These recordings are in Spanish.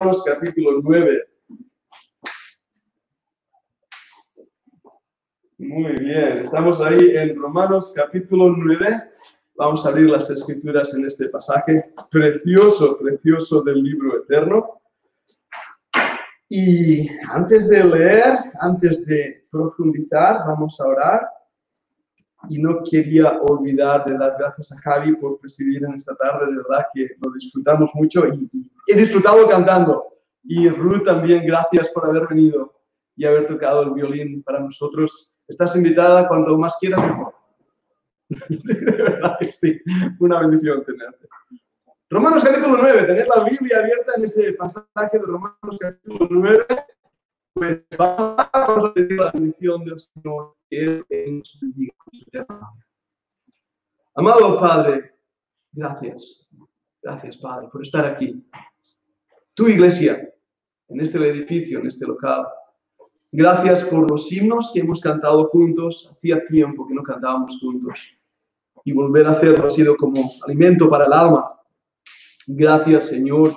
Romanos capítulo 9. Muy bien, estamos ahí en Romanos capítulo 9. Vamos a abrir las escrituras en este pasaje precioso, precioso del libro eterno. Y antes de leer, antes de profundizar, vamos a orar. Y no quería olvidar de dar gracias a Javi por presidir en esta tarde, de verdad que lo disfrutamos mucho y he disfrutado cantando. Y Ruth también, gracias por haber venido y haber tocado el violín para nosotros. Estás invitada cuando más quieras, mejor. de verdad que sí, una bendición tenerte. Romanos capítulo 9, tener la Biblia abierta en ese pasaje de Romanos capítulo 9, pues vamos a pedir la bendición del Señor Amado Padre, gracias, gracias Padre por estar aquí. Tu iglesia, en este edificio, en este local. Gracias por los himnos que hemos cantado juntos. Hacía tiempo que no cantábamos juntos. Y volver a hacerlo ha sido como alimento para el alma Gracias, Señor,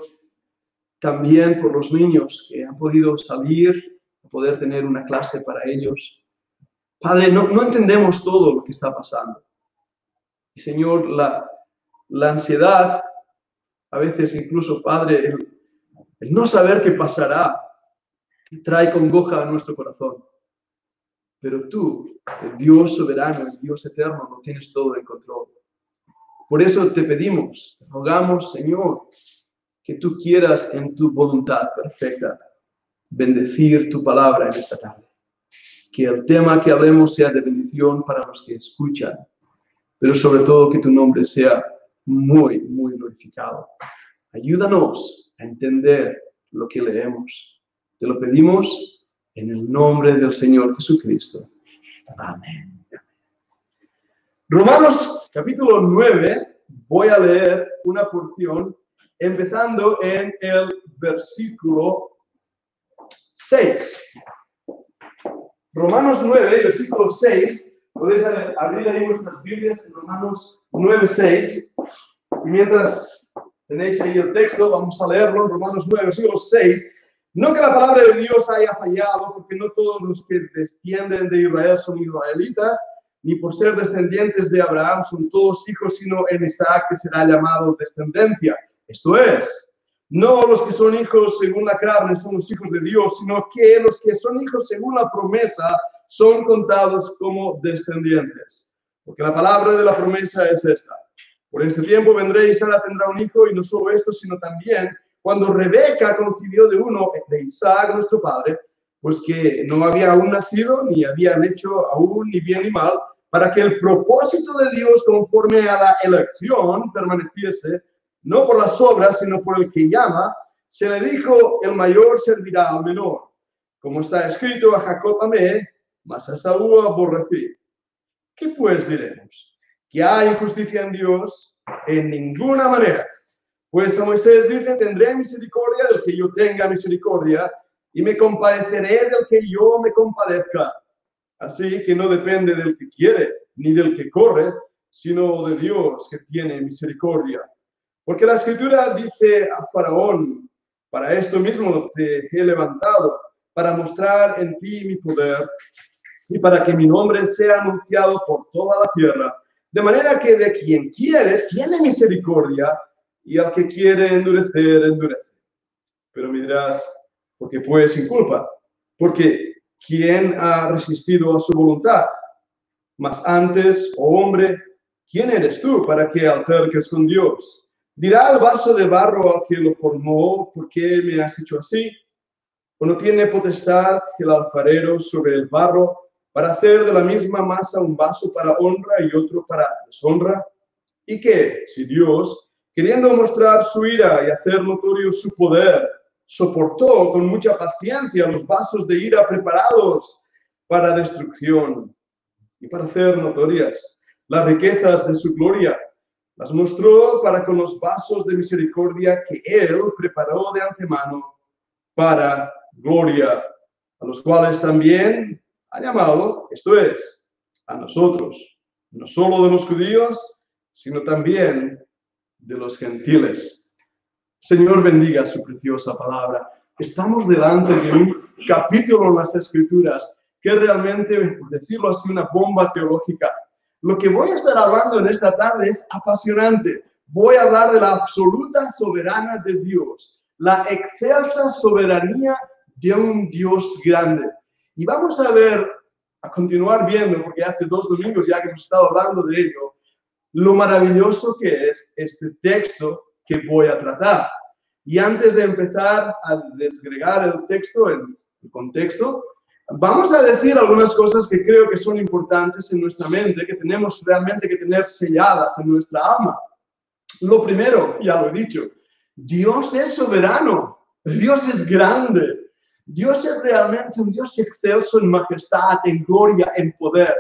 también por los niños que han podido salir, poder tener una clase para ellos. Padre, no, entendemos todo lo que está pasando. Señor, la, ansiedad, a veces incluso, Padre, el, el no saber qué pasará, trae congoja a nuestro corazón. Pero tú, el Dios soberano, el Dios eterno, lo tienes todo en control. Por eso te pedimos, te rogamos, Señor, que tú quieras en tu voluntad perfecta bendecir tu palabra en esta tarde. Que el tema que hablemos sea de bendición para los que escuchan, pero sobre todo que tu nombre sea muy, muy glorificado. Ayúdanos a entender lo que leemos. Te lo pedimos en el nombre del Señor Jesucristo. Amén. Romanos capítulo 9, voy a leer una porción empezando en el versículo 6. Romanos 9, versículo 6. Podéis abrir ahí vuestras Biblias en Romanos 9, 6. Y mientras tenéis ahí el texto, vamos a leerlo. Romanos 9, versículo 6. No que la palabra de Dios haya fallado, porque no todos los que descienden de Israel son israelitas ni por ser descendientes de Abraham son todos hijos, sino en Isaac que será llamado descendencia. Esto es, no los que son hijos según la carne son los hijos de Dios, sino que los que son hijos según la promesa son contados como descendientes. Porque la palabra de la promesa es esta. Por este tiempo vendré y Sara tendrá un hijo, y no solo esto, sino también cuando Rebeca concibió de uno, de Isaac, nuestro padre, pues que no había aún nacido, ni habían hecho aún ni bien ni mal, para que el propósito de Dios conforme a la elección permaneciese, no por las obras, sino por el que llama, se le dijo, el mayor servirá al menor. Como está escrito, a Jacob amé, mas a Saúl aborrecí. ¿Qué pues diremos? ¿Que hay injusticia en Dios? En ninguna manera. Pues a Moisés dice, tendré misericordia del que yo tenga misericordia y me compadeceré del que yo me compadezca. Así que no depende del que quiere ni del que corre, sino de Dios que tiene misericordia. Porque la escritura dice a Faraón, para esto mismo te he levantado, para mostrar en ti mi poder y para que mi nombre sea anunciado por toda la tierra. De manera que de quien quiere, tiene misericordia y al que quiere endurecer, endurece. Pero me dirás, ¿por qué pues sin culpa? Porque ¿quién ha resistido a su voluntad? Mas antes, oh hombre, ¿quién eres tú para que alterques con Dios? Dirá el vaso de barro al que lo formó, ¿por qué me has hecho así? ¿O no tiene potestad el alfarero sobre el barro para hacer de la misma masa un vaso para honra y otro para deshonra? ¿Y qué, si Dios, queriendo mostrar su ira y hacer notorio su poder, soportó con mucha paciencia los vasos de ira preparados para destrucción y para hacer notorias las riquezas de su gloria. Las mostró para con los vasos de misericordia que Él preparó de antemano para gloria, a los cuales también ha llamado, esto es, a nosotros, no solo de los judíos, sino también de los gentiles. Señor bendiga su preciosa palabra. Estamos delante de un capítulo en las Escrituras que realmente, por decirlo así, una bomba teológica. Lo que voy a estar hablando en esta tarde es apasionante. Voy a hablar de la absoluta soberana de Dios, la excelsa soberanía de un Dios grande. Y vamos a ver, a continuar viendo, porque hace dos domingos ya que hemos estado hablando de ello, lo maravilloso que es este texto que voy a tratar. Y antes de empezar a desgregar el texto, el, contexto, vamos a decir algunas cosas que creo que son importantes en nuestra mente, que tenemos realmente que tener selladas en nuestra alma. Lo primero, ya lo he dicho, Dios es soberano, Dios es grande, Dios es realmente un Dios excelso en majestad, en gloria, en poder.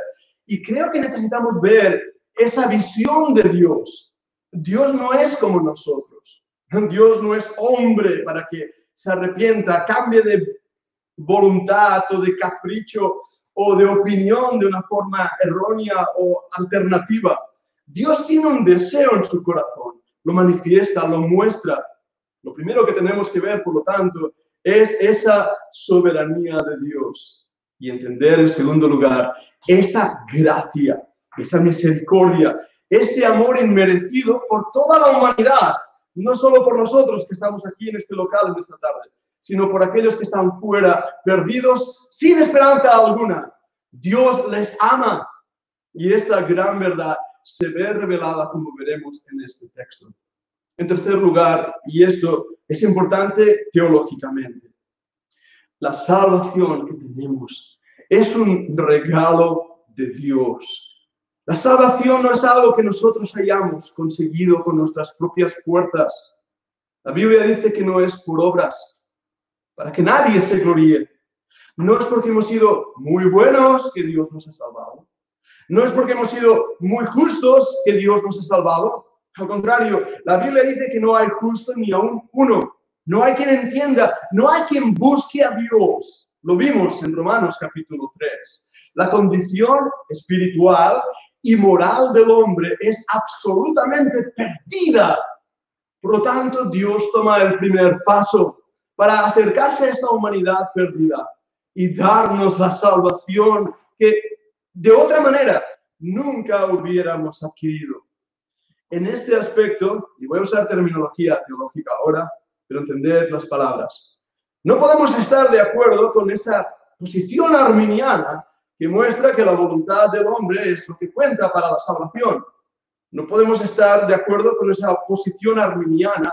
Y creo que necesitamos ver esa visión de Dios. Dios no es como nosotros. Dios no es hombre para que se arrepienta, cambie de voluntad o de capricho o de opinión de una forma errónea o alternativa. Dios tiene un deseo en su corazón, lo manifiesta, lo muestra. Lo primero que tenemos que ver, por lo tanto, es esa soberanía de Dios y entender, en segundo lugar, esa gracia esa misericordia, ese amor inmerecido por toda la humanidad, no solo por nosotros que estamos aquí en este local en esta tarde, sino por aquellos que están fuera, perdidos, sin esperanza alguna. Dios les ama y esta gran verdad se ve revelada como veremos en este texto. En tercer lugar, y esto es importante teológicamente, la salvación que tenemos es un regalo de Dios la salvación no es algo que nosotros hayamos conseguido con nuestras propias fuerzas. La Biblia dice que no es por obras, para que nadie se gloríe. No es porque hemos sido muy buenos que Dios nos ha salvado. No es porque hemos sido muy justos que Dios nos ha salvado. Al contrario, la Biblia dice que no hay justo ni aún uno. No hay quien entienda, no hay quien busque a Dios. Lo vimos en Romanos capítulo 3. La condición espiritual y moral del hombre es absolutamente perdida. Por lo tanto, Dios toma el primer paso para acercarse a esta humanidad perdida y darnos la salvación que de otra manera nunca hubiéramos adquirido. En este aspecto, y voy a usar terminología teológica ahora, pero entended las palabras, no podemos estar de acuerdo con esa posición arminiana que muestra que la voluntad del hombre es lo que cuenta para la salvación. No podemos estar de acuerdo con esa posición arminiana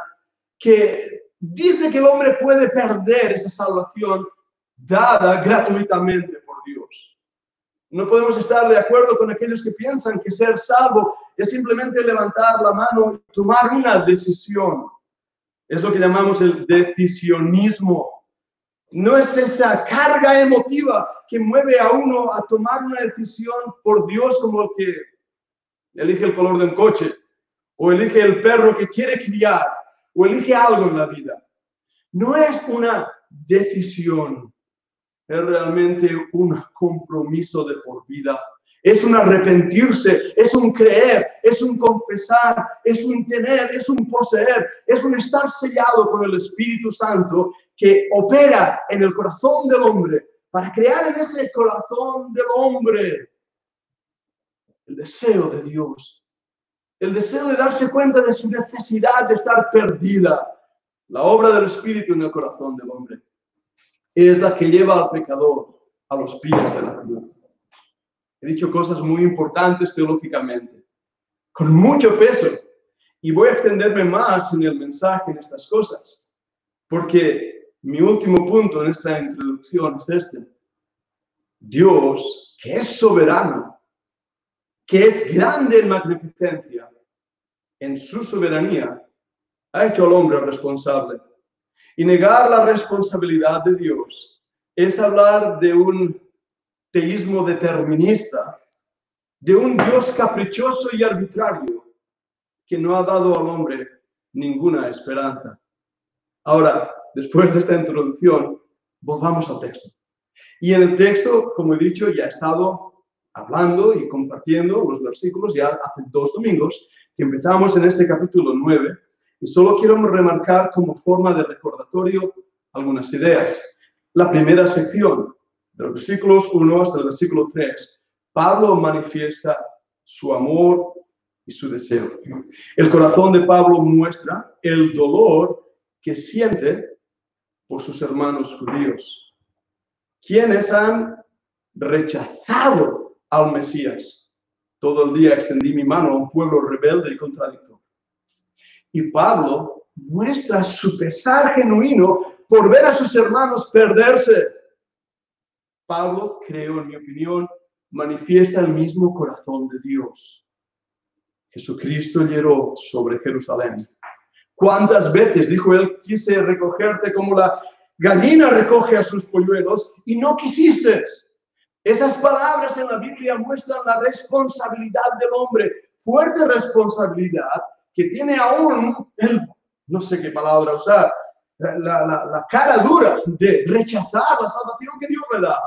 que dice que el hombre puede perder esa salvación dada gratuitamente por Dios. No podemos estar de acuerdo con aquellos que piensan que ser salvo es simplemente levantar la mano y tomar una decisión. Es lo que llamamos el decisionismo no es esa carga emotiva que mueve a uno a tomar una decisión por Dios como el que elige el color de un coche, o elige el perro que quiere criar, o elige algo en la vida. No es una decisión, es realmente un compromiso de por vida. Es un arrepentirse, es un creer, es un confesar, es un tener, es un poseer, es un estar sellado con el Espíritu Santo que opera en el corazón del hombre para crear en ese corazón del hombre el deseo de Dios, el deseo de darse cuenta de su necesidad de estar perdida. La obra del Espíritu en el corazón del hombre es la que lleva al pecador a los pies de la cruz. He dicho cosas muy importantes teológicamente, con mucho peso, y voy a extenderme más en el mensaje en estas cosas, porque mi último punto en esta introducción es este. Dios, que es soberano, que es grande en magnificencia, en su soberanía, ha hecho al hombre responsable. Y negar la responsabilidad de Dios es hablar de un teísmo determinista, de un Dios caprichoso y arbitrario que no ha dado al hombre ninguna esperanza. Ahora, después de esta introducción, volvamos al texto. Y en el texto, como he dicho, ya he estado hablando y compartiendo los versículos ya hace dos domingos, que empezamos en este capítulo 9, y solo quiero remarcar como forma de recordatorio algunas ideas. La primera sección, de los versículos 1 hasta el versículo 3, Pablo manifiesta su amor y su deseo. El corazón de Pablo muestra el dolor que siente por sus hermanos judíos, quienes han rechazado al Mesías. Todo el día extendí mi mano a un pueblo rebelde y contradictorio. Y Pablo muestra su pesar genuino por ver a sus hermanos perderse. Pablo, creo, en mi opinión, manifiesta el mismo corazón de Dios. Jesucristo lloró sobre Jerusalén. ¿Cuántas veces, dijo él, quise recogerte como la gallina recoge a sus polluelos y no quisiste? Esas palabras en la Biblia muestran la responsabilidad del hombre, fuerte responsabilidad que tiene aún, el, no sé qué palabra usar, la, la cara dura de rechazar la salvación que Dios le da.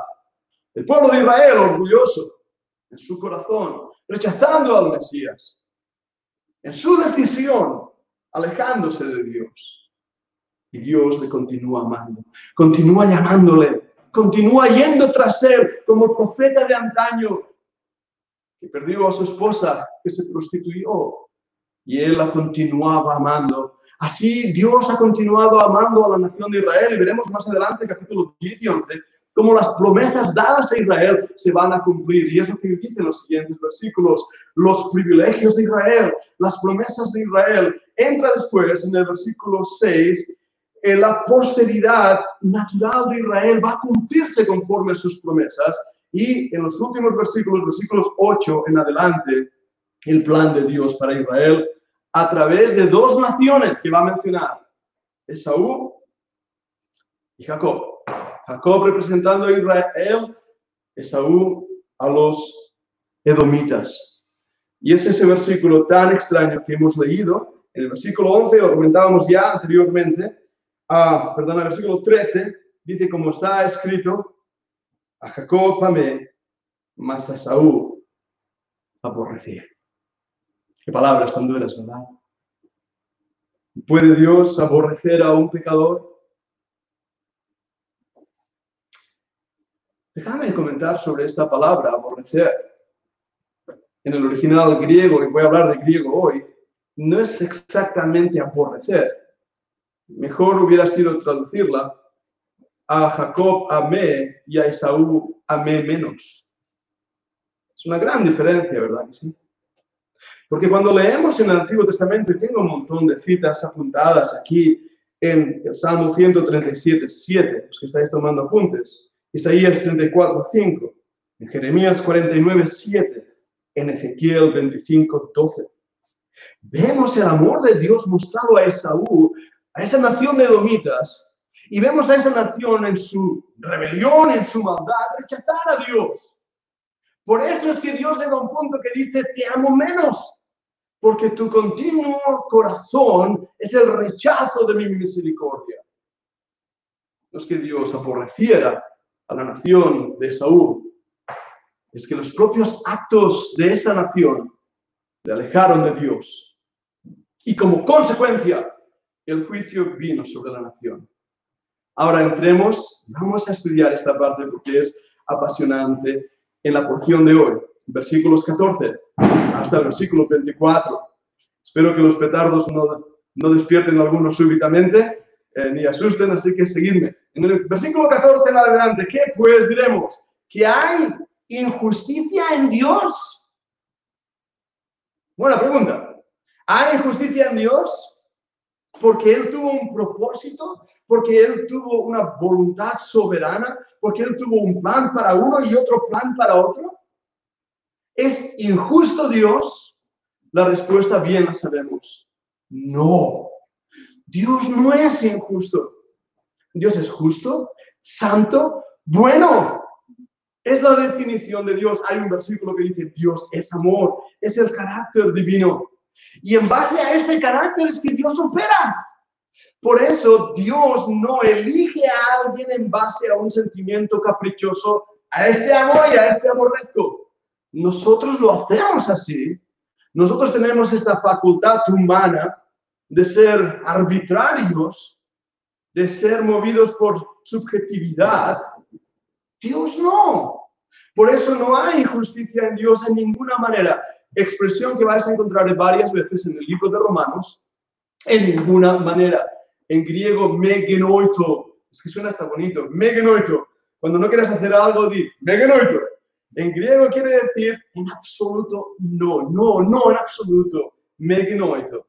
El pueblo de Israel, orgulloso en su corazón, rechazando al Mesías en su decisión, alejándose de Dios. Y Dios le continúa amando, continúa llamándole, continúa yendo tras él como profeta de antaño que perdió a su esposa, que se prostituyó, y él la continuaba amando. Así Dios ha continuado amando a la nación de Israel y veremos más adelante, capítulo 10 y 11, como las promesas dadas a Israel se van a cumplir. Y eso que dicen los siguientes versículos, los privilegios de Israel, las promesas de Israel. Entra después en el versículo 6, en la posteridad natural de Israel va a cumplirse conforme a sus promesas. Y en los últimos versículos, versículos 8 en adelante, el plan de Dios para Israel a través de dos naciones que va a mencionar, Esaú y Jacob. Jacob representando a Israel, Esaú a los edomitas. Y es ese versículo tan extraño que hemos leído, en el versículo 11, lo comentábamos ya anteriormente, ah, perdón, el versículo 13, dice como está escrito, a Jacob amé, mas a Saúl aborrecí. Qué palabras tan duras, ¿verdad? ¿Puede Dios aborrecer a un pecador? Déjame comentar sobre esta palabra, aborrecer. En el original griego, y voy a hablar de griego hoy, no es exactamente aborrecer. Mejor hubiera sido traducirla a Jacob amé y a Esaú amé menos. Es una gran diferencia, ¿verdad Porque cuando leemos en el Antiguo Testamento, y tengo un montón de citas apuntadas aquí en el Salmo 137, 7, los que estáis tomando apuntes, Isaías 34, 5, en Jeremías 49, 7, en Ezequiel 25, 12. Vemos el amor de Dios mostrado a Esaú, a esa nación de domitas, y vemos a esa nación en su rebelión, en su maldad, rechazar a Dios. Por eso es que Dios le da un punto que dice, te amo menos, porque tu continuo corazón es el rechazo de mi misericordia. No es que Dios aborreciera a la nación de Saúl es que los propios actos de esa nación le alejaron de Dios. Y como consecuencia, el juicio vino sobre la nación. Ahora entremos, vamos a estudiar esta parte porque es apasionante en la porción de hoy, versículos 14 hasta el versículo 24. Espero que los petardos no, no despierten a algunos súbitamente eh, ni asusten, así que seguidme. En el versículo 14 en adelante, ¿qué pues diremos? ¿Que hay injusticia en Dios? Buena pregunta. ¿Hay injusticia en Dios? Porque Él tuvo un propósito, porque Él tuvo una voluntad soberana, porque Él tuvo un plan para uno y otro plan para otro. ¿Es injusto Dios? La respuesta bien la sabemos. No. Dios no es injusto. Dios es justo, santo, bueno. Es la definición de Dios. Hay un versículo que dice, Dios es amor, es el carácter divino. Y en base a ese carácter es que Dios opera. Por eso Dios no elige a alguien en base a un sentimiento caprichoso, a este amor y a este aborrezco. Nosotros lo hacemos así. Nosotros tenemos esta facultad humana de ser arbitrarios, de ser movidos por subjetividad. Dios no. Por eso no hay justicia en Dios en ninguna manera. Expresión que vais a encontrar varias veces en el libro de Romanos. En ninguna manera. En griego, megenoito. Es que suena hasta bonito. Megenoito. Cuando no quieres hacer algo, di megenoito. En griego quiere decir en absoluto no, no, no en absoluto. Megenoito.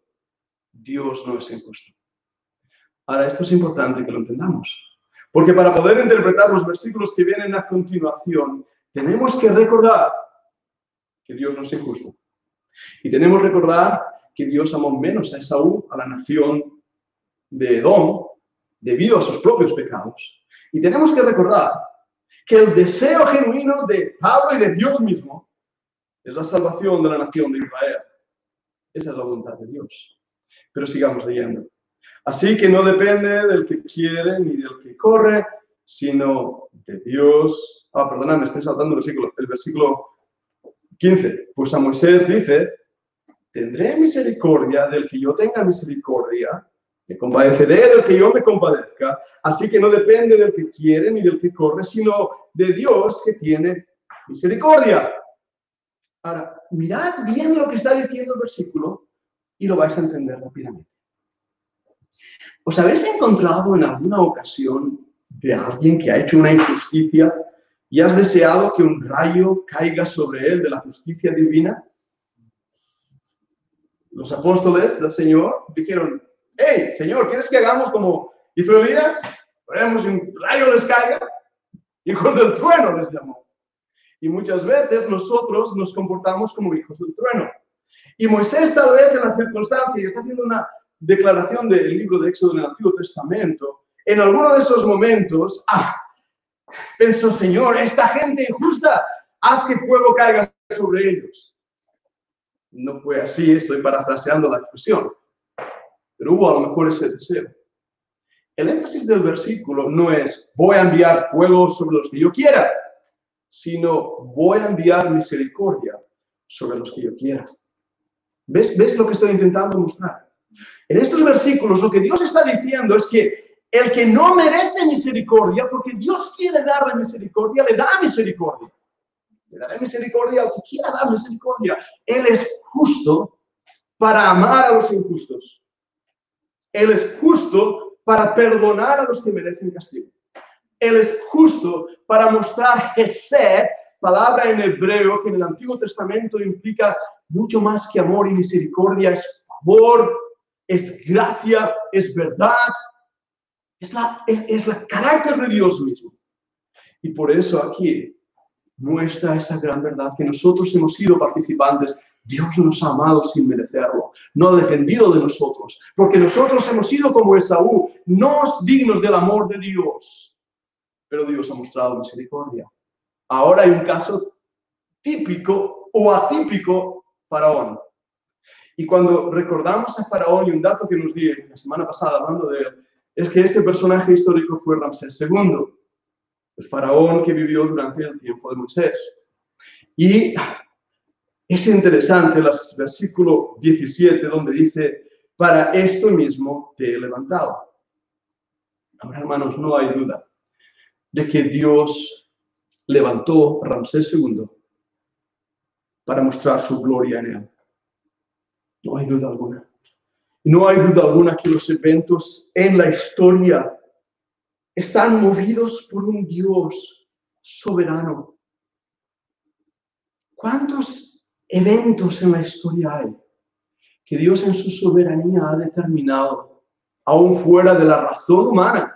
Dios no es injusto. Ahora, esto es importante que lo entendamos. Porque para poder interpretar los versículos que vienen a continuación, tenemos que recordar que Dios no es injusto. Y tenemos que recordar que Dios amó menos a Esaú, a la nación de Edom, debido a sus propios pecados. Y tenemos que recordar que el deseo genuino de Pablo y de Dios mismo es la salvación de la nación de Israel. Esa es la voluntad de Dios. Pero sigamos leyendo. Así que no depende del que quiere ni del que corre, sino de Dios. Ah, perdona, me estoy saltando el versículo, el versículo 15. Pues a Moisés dice, tendré misericordia del que yo tenga misericordia, me compadeceré del que yo me compadezca, así que no depende del que quiere ni del que corre, sino de Dios que tiene misericordia. Ahora, mirad bien lo que está diciendo el versículo y lo vais a entender rápidamente. ¿Os habéis encontrado en alguna ocasión de alguien que ha hecho una injusticia y has deseado que un rayo caiga sobre él de la justicia divina? Los apóstoles del Señor dijeron, hey, Señor, ¿quieres que hagamos como hizo Elías? Ponemos un rayo les caiga. Hijos del trueno les llamó. Y muchas veces nosotros nos comportamos como hijos del trueno. Y Moisés tal vez en la circunstancia, y está haciendo una declaración del libro de Éxodo en el Antiguo Testamento, en alguno de esos momentos, ah, pensó, Señor, esta gente injusta, haz que fuego caiga sobre ellos. No fue así, estoy parafraseando la expresión, pero hubo a lo mejor ese deseo. El énfasis del versículo no es voy a enviar fuego sobre los que yo quiera, sino voy a enviar misericordia sobre los que yo quiera. ¿Ves, ¿Ves lo que estoy intentando mostrar? En estos versículos lo que Dios está diciendo es que el que no merece misericordia, porque Dios quiere darle misericordia, le da misericordia. Le dará misericordia al que quiera dar misericordia. Él es justo para amar a los injustos. Él es justo para perdonar a los que merecen castigo. Él es justo para mostrar Gesed, palabra en hebreo que en el Antiguo Testamento implica mucho más que amor y misericordia, es favor, es gracia, es verdad, es la, es, la carácter de Dios mismo. Y por eso aquí muestra esa gran verdad que nosotros hemos sido participantes. Dios nos ha amado sin merecerlo, no ha dependido de nosotros, porque nosotros hemos sido como Esaú, no dignos del amor de Dios. Pero Dios ha mostrado misericordia. Ahora hay un caso típico o atípico, Faraón. Y cuando recordamos a Faraón, y un dato que nos di la semana pasada hablando de él, es que este personaje histórico fue Ramsés II, el faraón que vivió durante el tiempo de Moisés. Y es interesante el versículo 17 donde dice, para esto mismo te he levantado. Ahora, hermanos, no hay duda de que Dios levantó a Ramsés II para mostrar su gloria en él. No hay duda alguna. No hay duda alguna que los eventos en la historia están movidos por un Dios soberano. ¿Cuántos eventos en la historia hay que Dios en su soberanía ha determinado, aún fuera de la razón humana?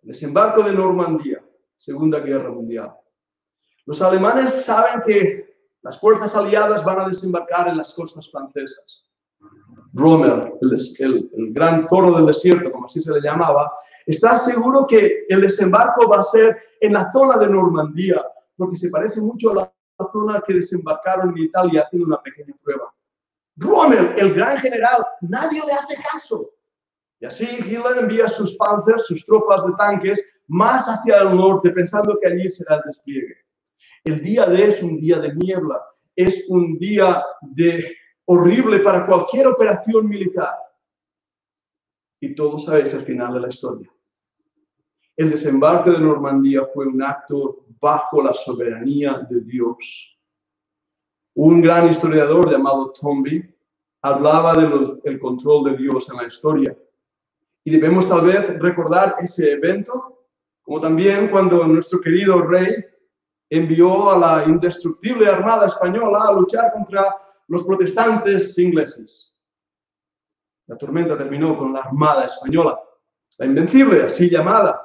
Desembarco de Normandía, Segunda Guerra Mundial. Los alemanes saben que las fuerzas aliadas van a desembarcar en las costas francesas. Rommel, el, gran zorro del desierto, como así se le llamaba, está seguro que el desembarco va a ser en la zona de Normandía, porque se parece mucho a la zona que desembarcaron en Italia haciendo una pequeña prueba. Rommel, el gran general, nadie le hace caso. Y así Hitler envía sus panzers, sus tropas de tanques, más hacia el norte, pensando que allí será el despliegue. El día D es un día de niebla, es un día de horrible para cualquier operación militar. Y todos sabéis el final de la historia. El desembarque de Normandía fue un acto bajo la soberanía de Dios. Un gran historiador llamado Tomby hablaba del control de Dios en la historia. Y debemos tal vez recordar ese evento, como también cuando nuestro querido rey envió a la indestructible Armada Española a luchar contra los protestantes ingleses. La tormenta terminó con la Armada Española, la invencible, así llamada.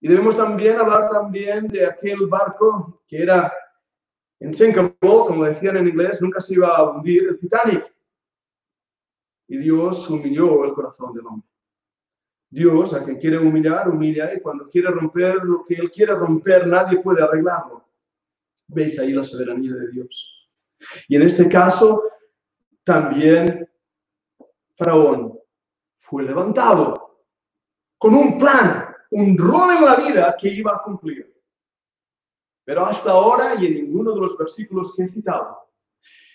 Y debemos también hablar también de aquel barco que era insinkable, como decían en inglés, nunca se iba a hundir, el Titanic. Y Dios humilló el corazón del hombre. Dios, a quien quiere humillar, humilla, y cuando quiere romper lo que Él quiere romper, nadie puede arreglarlo. Veis ahí la soberanía de Dios. Y en este caso, también Faraón fue levantado con un plan, un rol en la vida que iba a cumplir. Pero hasta ahora, y en ninguno de los versículos que he citado,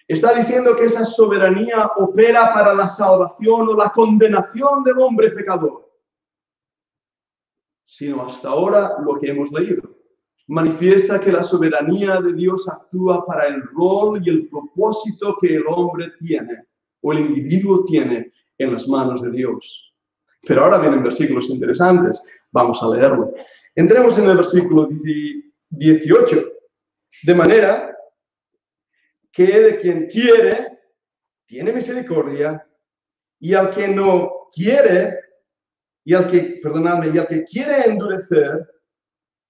está diciendo que esa soberanía opera para la salvación o la condenación del hombre pecador, sino hasta ahora lo que hemos leído manifiesta que la soberanía de Dios actúa para el rol y el propósito que el hombre tiene o el individuo tiene en las manos de Dios. Pero ahora vienen versículos interesantes. Vamos a leerlo. Entremos en el versículo 18. De manera que de quien quiere, tiene misericordia, y al que no quiere, y al que, perdonadme, y al que quiere endurecer,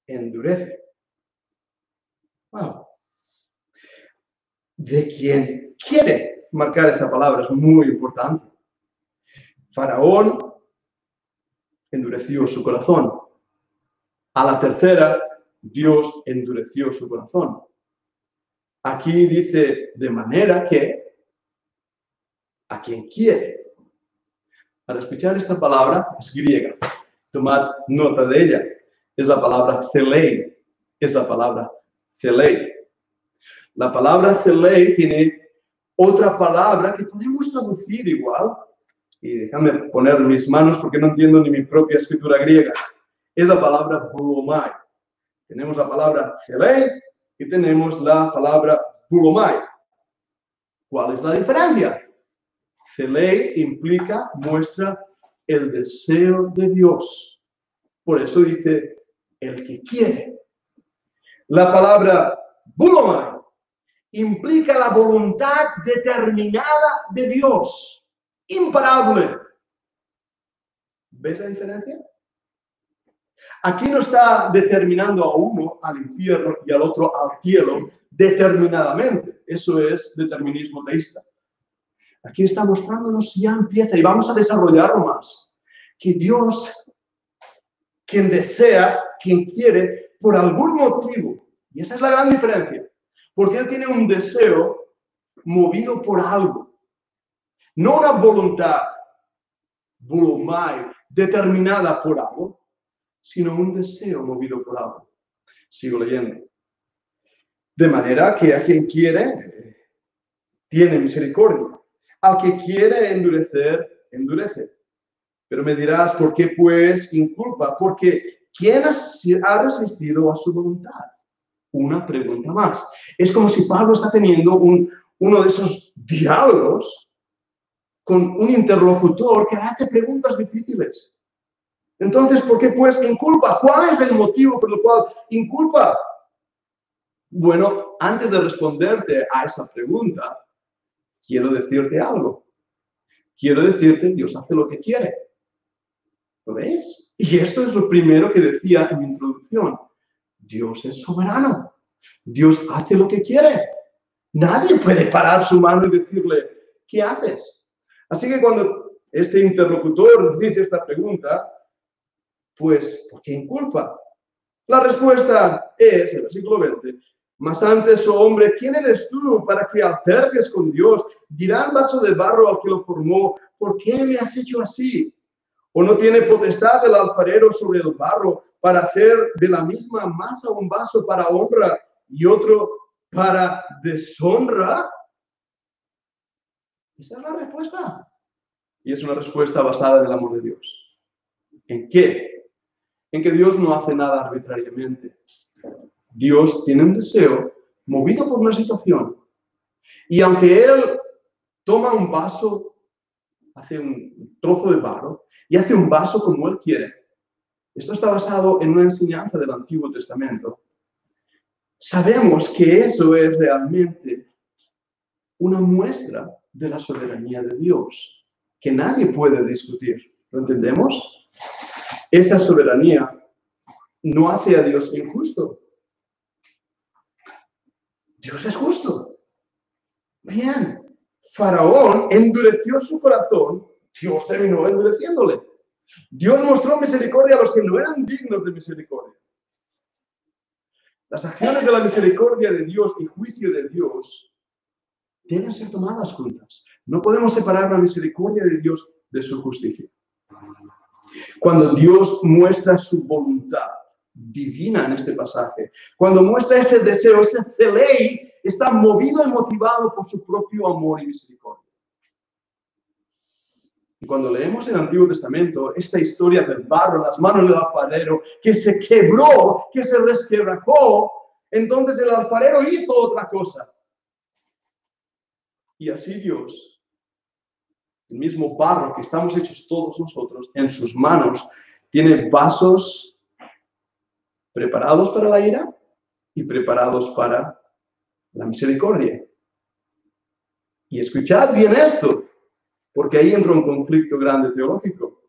endurece. De quien quiere marcar esa palabra es muy importante. Faraón endureció su corazón. A la tercera, Dios endureció su corazón. Aquí dice, de manera que a quien quiere. Al escuchar esta palabra, es griega. Tomad nota de ella. Es la palabra celei. Es la palabra celei. La palabra celei tiene otra palabra que podemos traducir igual. Y déjame poner mis manos porque no entiendo ni mi propia escritura griega. Es la palabra bulomai. Tenemos la palabra celei y tenemos la palabra bulomai. ¿Cuál es la diferencia? Celei implica, muestra el deseo de Dios. Por eso dice el que quiere. La palabra bulomai implica la voluntad determinada de Dios, imparable. ¿Ves la diferencia? Aquí no está determinando a uno al infierno y al otro al cielo determinadamente. Eso es determinismo teísta. Aquí está mostrándonos ya empieza y vamos a desarrollarlo más. Que Dios, quien desea, quien quiere, por algún motivo, y esa es la gran diferencia, porque Él tiene un deseo movido por algo, no una voluntad, volumai, determinada por algo, sino un deseo movido por algo. Sigo leyendo. De manera que a quien quiere, tiene misericordia. Al que quiere endurecer, endurece. Pero me dirás, ¿por qué pues inculpa? Porque ¿quién ha resistido a su voluntad? Una pregunta más. Es como si Pablo está teniendo un, uno de esos diálogos con un interlocutor que hace preguntas difíciles. Entonces, ¿por qué pues inculpa? ¿Cuál es el motivo por el cual inculpa? Bueno, antes de responderte a esa pregunta, quiero decirte algo. Quiero decirte, Dios hace lo que quiere. ¿Lo ves? Y esto es lo primero que decía en mi introducción. Dios es soberano. Dios hace lo que quiere. Nadie puede parar su mano y decirle, ¿qué haces? Así que cuando este interlocutor dice esta pregunta, pues, ¿por qué inculpa? La respuesta es, el versículo 20, más antes, oh hombre, ¿quién eres tú para que alterques con Dios? Dirá el vaso de barro al que lo formó, ¿por qué me has hecho así? ¿O no tiene potestad el alfarero sobre el barro para hacer de la misma masa un vaso para honra y otro para deshonra? Esa es la respuesta. Y es una respuesta basada en el amor de Dios. ¿En qué? En que Dios no hace nada arbitrariamente. Dios tiene un deseo movido por una situación. Y aunque Él toma un vaso, hace un trozo de barro y hace un vaso como Él quiere, esto está basado en una enseñanza del Antiguo Testamento. Sabemos que eso es realmente una muestra de la soberanía de Dios, que nadie puede discutir. ¿Lo entendemos? Esa soberanía no hace a Dios injusto. Dios es justo. Bien, Faraón endureció su corazón, Dios terminó endureciéndole. Dios mostró misericordia a los que no eran dignos de misericordia. Las acciones de la misericordia de Dios y juicio de Dios deben ser tomadas juntas. No podemos separar la misericordia de Dios de su justicia. Cuando Dios muestra su voluntad divina en este pasaje, cuando muestra ese deseo, ese ley, está movido y motivado por su propio amor y misericordia. Y cuando leemos el Antiguo Testamento, esta historia del barro las manos del alfarero, que se quebró, que se resquebrajó, entonces el alfarero hizo otra cosa. Y así Dios, el mismo barro que estamos hechos todos nosotros, en sus manos, tiene vasos preparados para la ira y preparados para la misericordia. Y escuchad bien esto, porque ahí entra un conflicto grande teológico,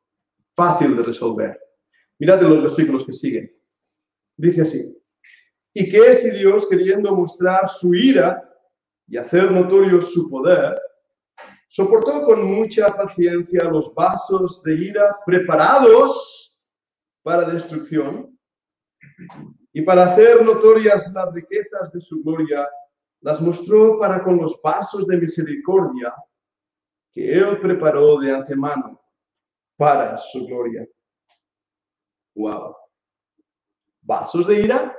fácil de resolver. Mirad los versículos que siguen. Dice así, ¿y qué si Dios, queriendo mostrar su ira y hacer notorio su poder, soportó con mucha paciencia los vasos de ira preparados para destrucción y para hacer notorias las riquezas de su gloria, las mostró para con los vasos de misericordia que Él preparó de antemano para su gloria. Wow. Vasos de ira,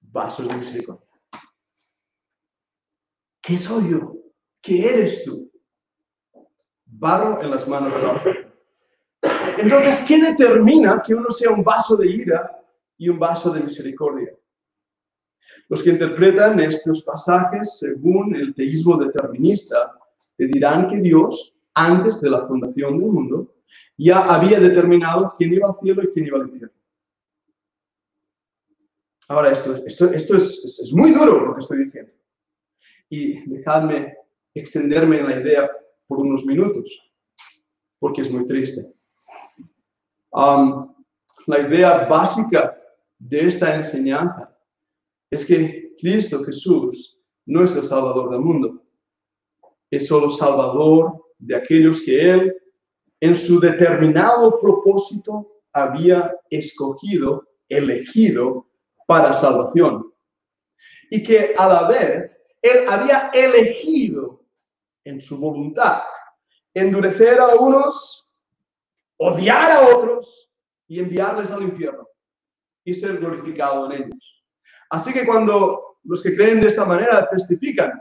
vasos de misericordia. ¿Qué soy yo? ¿Qué eres tú? Barro en las manos de hombre. Entonces, ¿qué determina que uno sea un vaso de ira y un vaso de misericordia? Los que interpretan estos pasajes según el teísmo determinista te dirán que Dios, antes de la fundación del mundo, ya había determinado quién iba al cielo y quién iba al infierno. Ahora, esto, es, muy duro lo que estoy diciendo. Y dejadme extenderme en la idea por unos minutos, porque es muy triste. La idea básica de esta enseñanza es que Cristo Jesús no es el Salvador del mundo es solo salvador de aquellos que Él, en su determinado propósito, había escogido, elegido para salvación. Y que a la vez Él había elegido en su voluntad endurecer a unos, odiar a otros y enviarles al infierno y ser glorificado en ellos. Así que cuando los que creen de esta manera testifican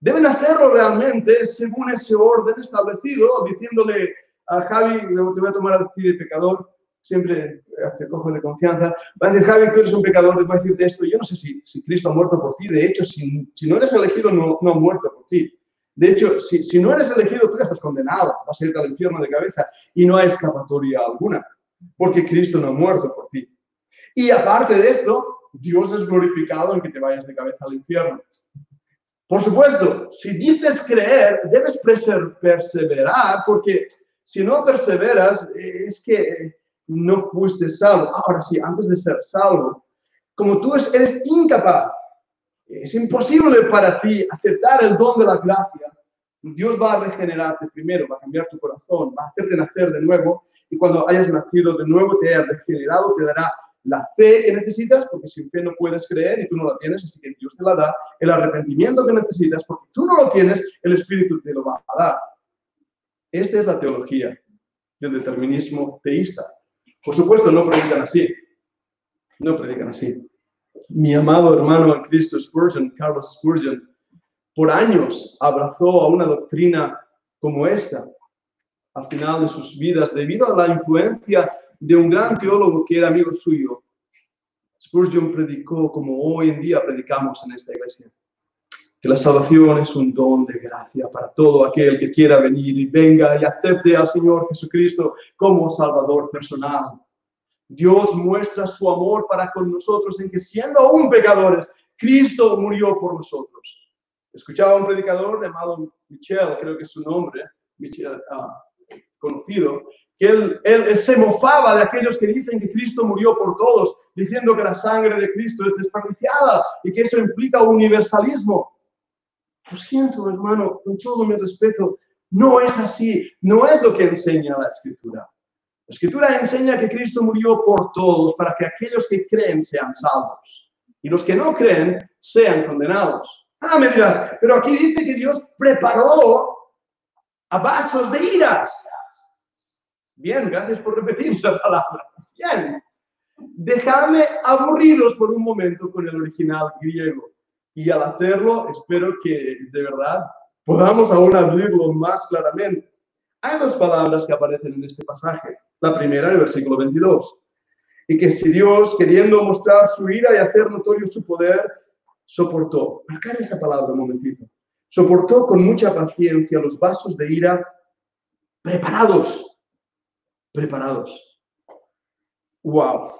Deben hacerlo realmente según ese orden establecido, diciéndole a Javi, te voy a tomar a ti de pecador, siempre te cojo de confianza, va a decir, Javi, tú eres un pecador, le voy a decirte esto, yo no sé si, si Cristo ha muerto por ti, de hecho, si, si no eres elegido, no, no, ha muerto por ti. De hecho, si, si no eres elegido, tú ya estás condenado, vas a irte al infierno de cabeza y no hay escapatoria alguna, porque Cristo no ha muerto por ti. Y aparte de esto, Dios es glorificado en que te vayas de cabeza al infierno. Por supuesto, si dices creer, debes perseverar, porque si no perseveras, es que no fuiste salvo. Ahora sí, antes de ser salvo, como tú eres incapaz, es imposible para ti aceptar el don de la gracia, Dios va a regenerarte primero, va a cambiar tu corazón, va a hacerte nacer de nuevo, y cuando hayas nacido de nuevo, te haya regenerado, te dará la fe que necesitas, porque sin fe no puedes creer y tú no la tienes, así que Dios te la da, el arrepentimiento que necesitas, porque tú no lo tienes, el Espíritu te lo va a dar. Esta es la teología del determinismo teísta. Por supuesto, no predican así. No predican así. Mi amado hermano en Cristo Spurgeon, Carlos Spurgeon, por años abrazó a una doctrina como esta al final de sus vidas, debido a la influencia de un gran teólogo que era amigo suyo. Spurgeon predicó como hoy en día predicamos en esta iglesia, que la salvación es un don de gracia para todo aquel que quiera venir y venga y acepte al Señor Jesucristo como Salvador personal. Dios muestra su amor para con nosotros en que siendo aún pecadores, Cristo murió por nosotros. Escuchaba a un predicador llamado Michel, creo que es su nombre, Michel, ah, conocido, que él, él, se mofaba de aquellos que dicen que Cristo murió por todos, diciendo que la sangre de Cristo es desperdiciada y que eso implica universalismo. Lo siento, hermano, con todo mi respeto, no es así, no es lo que enseña la Escritura. La Escritura enseña que Cristo murió por todos para que aquellos que creen sean salvos y los que no creen sean condenados. Ah, me dirás, pero aquí dice que Dios preparó a vasos de ira. Bien, gracias por repetir esa palabra. Bien. Dejadme aburridos por un momento con el original griego. Y al hacerlo, espero que de verdad podamos aún abrirlo más claramente. Hay dos palabras que aparecen en este pasaje. La primera en el versículo 22. Y que si Dios, queriendo mostrar su ira y hacer notorio su poder, soportó. Marcar esa palabra un momentito. Soportó con mucha paciencia los vasos de ira preparados preparados. Wow.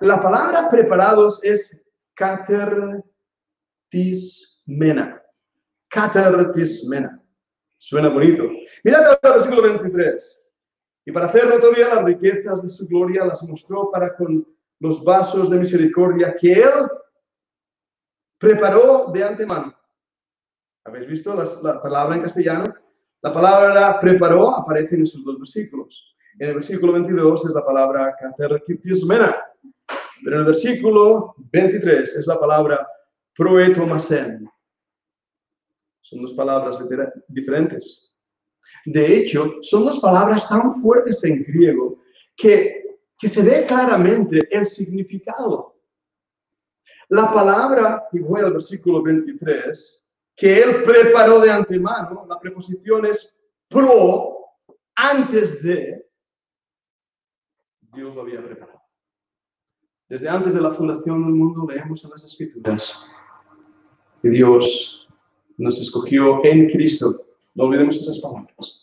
La palabra preparados es catertismena. Catertismena. Suena bonito. Mirad el versículo 23. Y para hacer notoria las riquezas de su gloria las mostró para con los vasos de misericordia que él preparó de antemano. ¿Habéis visto la, la palabra en castellano? La palabra preparó aparece en esos dos versículos. En el versículo 22 es la palabra katerkitismena, pero en el versículo 23 es la palabra proetomasen. Son dos palabras diferentes. De hecho, son dos palabras tan fuertes en griego que, que se ve claramente el significado. La palabra, y voy al versículo 23, que él preparó de antemano, la preposición es pro, antes de, Dios lo había preparado. Desde antes de la fundación del mundo leemos en las Escrituras que Dios nos escogió en Cristo. No olvidemos esas palabras.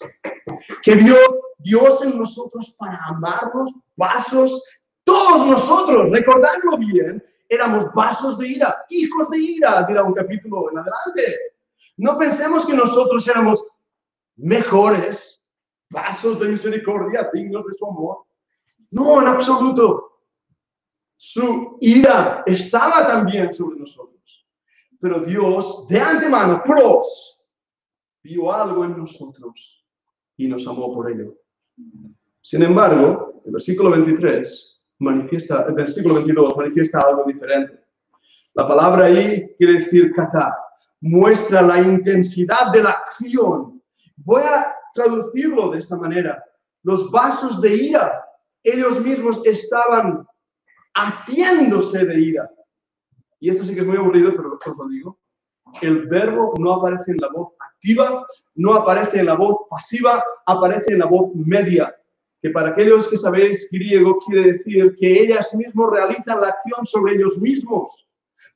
Que vio Dios en nosotros para amarnos, vasos, todos nosotros, recordadlo bien, éramos vasos de ira, hijos de ira, dirá un capítulo en adelante. No pensemos que nosotros éramos mejores, vasos de misericordia, dignos de su amor. No, en absoluto. Su ira estaba también sobre nosotros. Pero Dios, de antemano, pros, vio algo en nosotros y nos amó por ello. Sin embargo, el versículo 23 manifiesta, el versículo 22 manifiesta algo diferente. La palabra ahí quiere decir kata, muestra la intensidad de la acción. Voy a traducirlo de esta manera. Los vasos de ira ellos mismos estaban haciéndose de ira. Y esto sí que es muy aburrido, pero os lo digo. El verbo no aparece en la voz activa, no aparece en la voz pasiva, aparece en la voz media, que para aquellos que sabéis griego quiere decir que ellas mismos realizan la acción sobre ellos mismos.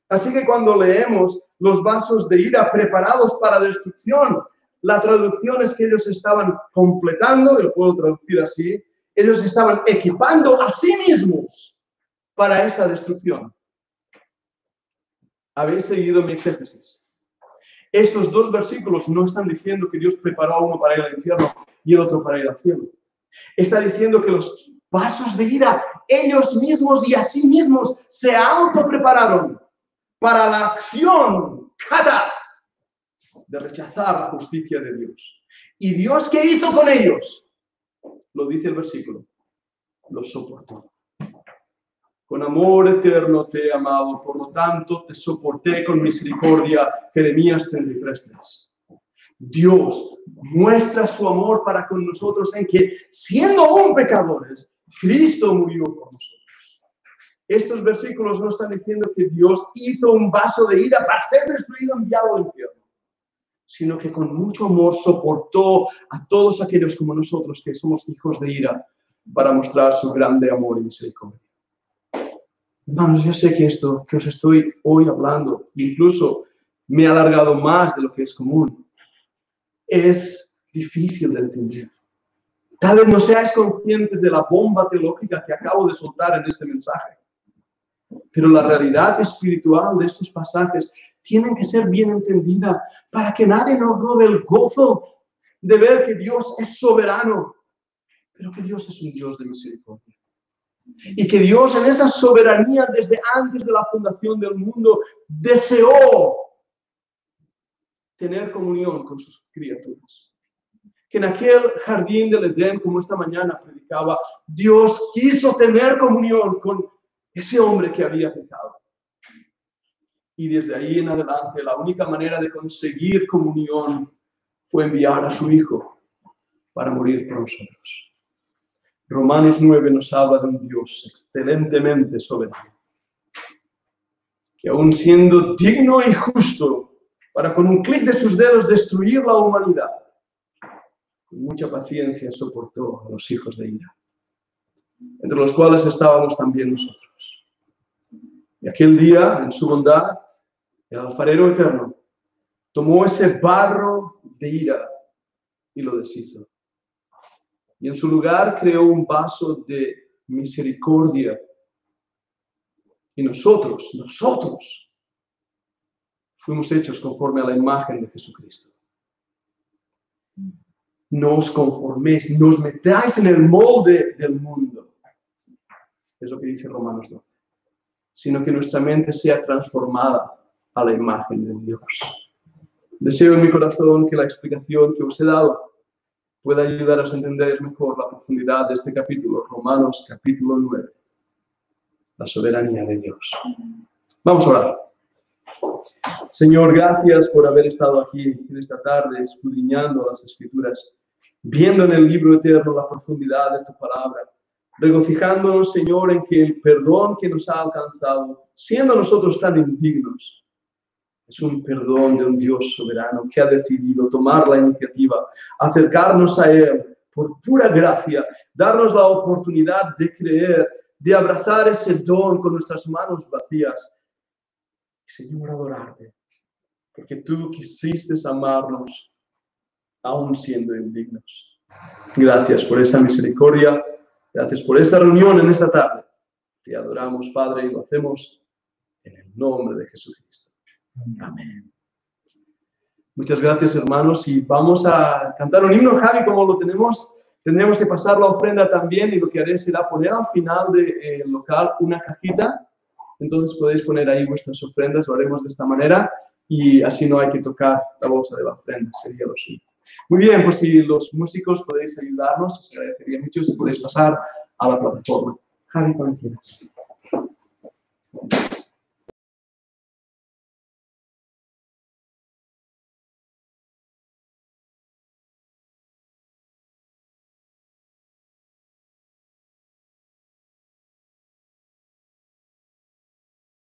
Así que cuando leemos los vasos de ira preparados para destrucción, la traducción es que ellos estaban completando, lo puedo traducir así, ellos estaban equipando a sí mismos para esa destrucción. Habéis seguido mi exégesis. Estos dos versículos no están diciendo que Dios preparó a uno para ir al infierno y el otro para ir al cielo. Está diciendo que los pasos de ira, ellos mismos y a sí mismos se autoprepararon para la acción cada de rechazar la justicia de Dios. ¿Y Dios qué hizo con ellos? Lo dice el versículo, lo soportó. Con amor eterno te he amado, por lo tanto te soporté con misericordia. Jeremías 33.3. Dios muestra su amor para con nosotros en que, siendo aún pecadores, Cristo murió por nosotros. Estos versículos no están diciendo que Dios hizo un vaso de ira para ser destruido enviado al infierno sino que con mucho amor soportó a todos aquellos como nosotros que somos hijos de ira para mostrar su grande amor y misericordia. Hermanos, yo sé que esto que os estoy hoy hablando, incluso me ha alargado más de lo que es común, es difícil de entender. Tal vez no seáis conscientes de la bomba teológica que acabo de soltar en este mensaje. Pero la realidad espiritual de estos pasajes tienen que ser bien entendida para que nadie nos robe el gozo de ver que Dios es soberano, pero que Dios es un Dios de misericordia. Y que Dios en esa soberanía desde antes de la fundación del mundo deseó tener comunión con sus criaturas. Que en aquel jardín del Edén, como esta mañana predicaba, Dios quiso tener comunión con ese hombre que había pecado. Y desde ahí en adelante, la única manera de conseguir comunión fue enviar a su Hijo para morir por nosotros. Romanos 9 nos habla de un Dios excelentemente soberano, que aún siendo digno y justo para con un clic de sus dedos destruir la humanidad, con mucha paciencia soportó a los hijos de ira, entre los cuales estábamos también nosotros. Y aquel día, en su bondad, el alfarero eterno tomó ese barro de ira y lo deshizo. Y en su lugar creó un vaso de misericordia. Y nosotros, nosotros, fuimos hechos conforme a la imagen de Jesucristo. No os conforméis, no os metáis en el molde del mundo. Es lo que dice Romanos 12 sino que nuestra mente sea transformada a la imagen de Dios. Deseo en mi corazón que la explicación que os he dado pueda ayudaros a entender mejor la profundidad de este capítulo, Romanos capítulo 9, la soberanía de Dios. Vamos a orar. Señor, gracias por haber estado aquí en esta tarde escudriñando las escrituras, viendo en el libro eterno la profundidad de tu palabra regocijándonos, Señor, en que el perdón que nos ha alcanzado, siendo nosotros tan indignos, es un perdón de un Dios soberano que ha decidido tomar la iniciativa, acercarnos a Él por pura gracia, darnos la oportunidad de creer, de abrazar ese don con nuestras manos vacías. Señor, adorarte, porque tú quisiste amarnos aún siendo indignos. Gracias por esa misericordia Gracias por esta reunión en esta tarde. Te adoramos, Padre, y lo hacemos en el nombre de Jesucristo. Muchas gracias, hermanos. Y vamos a cantar un himno, Javi, como lo tenemos. Tendremos que pasar la ofrenda también y lo que haré será poner al final del eh, local una cajita. Entonces podéis poner ahí vuestras ofrendas, lo haremos de esta manera y así no hay que tocar la bolsa de la ofrenda, sería lo suyo. Muy bien, pues si los músicos podéis ayudarnos, os agradecería mucho si podéis pasar a la plataforma. Javi, cuando quieras.